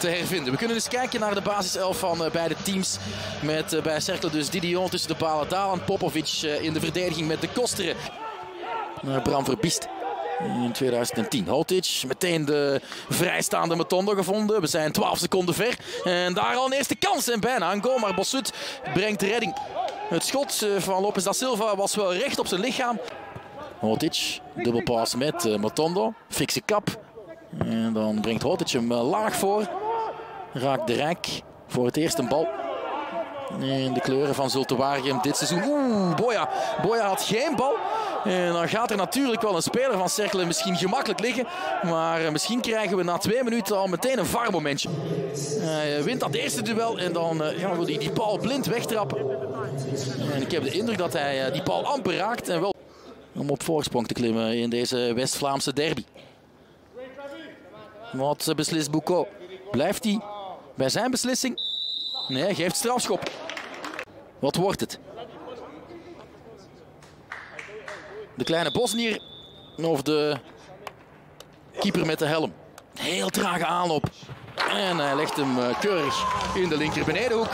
te hervinden. We kunnen eens kijken naar de basiself van uh, beide teams. Met uh, bij Cercle dus Didion tussen de palen. Dalan Popovic uh, in de verdediging met de Kosteren. Bram Verbiest in 2010. Holtic meteen de vrijstaande Matondo gevonden. We zijn 12 seconden ver. En daar al een eerste kans en bijna een goal. Maar Bossut brengt de redding. Het schot van Lopez da Silva was wel recht op zijn lichaam. Hotic, dubbelpas met Matondo. Fikse kap. En dan brengt Hotic hem laag voor. Raakt de Rijk voor het eerst een bal. In de kleuren van Zultuarium dit seizoen. Oeh, Boya. Boya had geen bal. En dan gaat er natuurlijk wel een speler van Cercle misschien gemakkelijk liggen. Maar misschien krijgen we na twee minuten al meteen een VAR-momentje. Hij wint dat eerste duel en dan ja, wil hij die bal blind wegtrappen. En ik heb de indruk dat hij die bal amper raakt. En wel om op voorsprong te klimmen in deze West-Vlaamse derby. Wat beslist Boucault? Blijft hij bij zijn beslissing? Nee, geeft strafschop. Wat wordt het? De kleine Bosnier of de keeper met de helm. Heel trage aanloop. En hij legt hem keurig in de linker benedenhoek.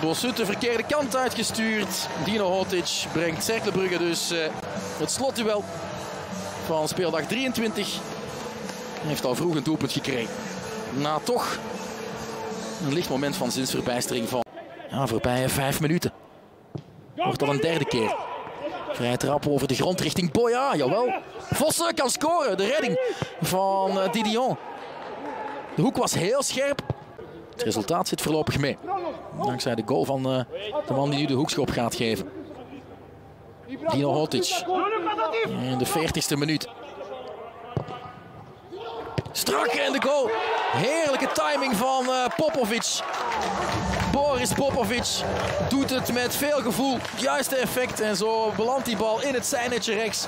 Bossut de verkeerde kant uitgestuurd. Dino Hotic brengt Cerkelenbrugge dus uh, het slotduel van speeldag 23. Hij heeft al vroeg een doelpunt gekregen. Na toch een licht moment van zinsverbijstering van ja, voorbije vijf minuten. Wordt al een derde keer. Vrij trap over de grond richting Boya. Jawel. Vossen kan scoren. De redding van uh, Didion. De hoek was heel scherp. Het resultaat zit voorlopig mee. Dankzij de goal van uh, de man die nu de hoekschop gaat geven. Dino Hotic. In de 40ste minuut. Strak en de goal. Heerlijke timing van uh, Popovic. Boris Popovic doet het met veel gevoel. Juiste effect. En zo belandt die bal in het zijnetje rechts.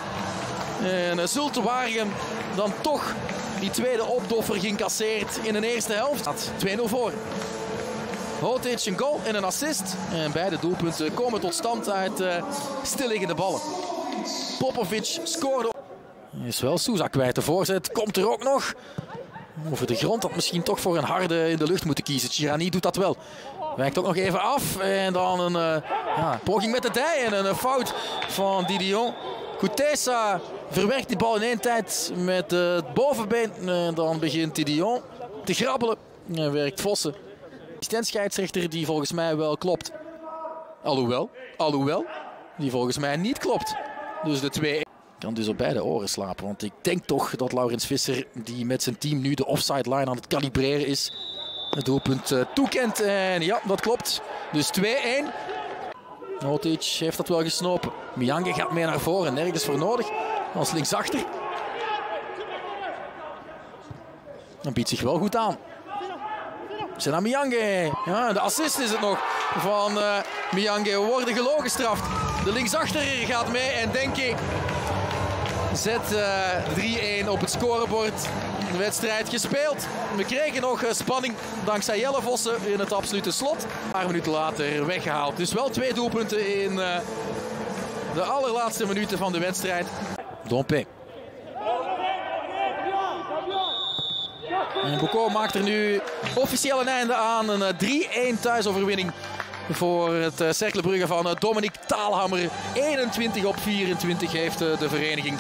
En uh, Zulte Waregem dan toch die tweede opdoffer geïncasseerd in de eerste helft. 2-0 voor. Hotic een goal en een assist. En beide doelpunten komen tot stand uit uh, stilliggende ballen. Popovic scoorde. Is wel Souza kwijt. De voorzet komt er ook nog. Over de grond had misschien toch voor een harde in de lucht moeten kiezen. Chirani doet dat wel. Wijkt ook nog even af. En dan een uh, ja, poging met de dij en een fout van Didion. Koutessa verwerkt die bal in één tijd met het bovenbeen. En dan begint Didion te grabbelen. En werkt Vossen. Assistent-scheidsrechter die volgens mij wel klopt. Alhoewel, alhoewel, die volgens mij niet klopt. Dus de 2 kan dus op beide oren slapen. Want ik denk toch dat Laurens Visser, die met zijn team nu de offside line aan het kalibreren is, het doelpunt uh, toekent. En ja, dat klopt. Dus 2-1. Notic heeft dat wel gesnopen. Miange gaat mee naar voren, nergens voor nodig. Als linksachter. Dan biedt zich wel goed aan. Sena Miange. Ja, de assist is het nog van uh, Miange. We worden gelogen gestraft. De linksachter gaat mee en denk ik zet uh, 3-1 op het scorebord. De wedstrijd gespeeld. We kregen nog spanning dankzij Jelle Vossen in het absolute slot. Een paar minuten later weggehaald. Dus wel twee doelpunten in de allerlaatste minuten van de wedstrijd. Dompe. En maakt er nu officieel een einde aan. Een 3-1 thuisoverwinning voor het uh, Cerkelenbrugge van uh, Dominic Taalhammer. 21 op 24 heeft de vereniging.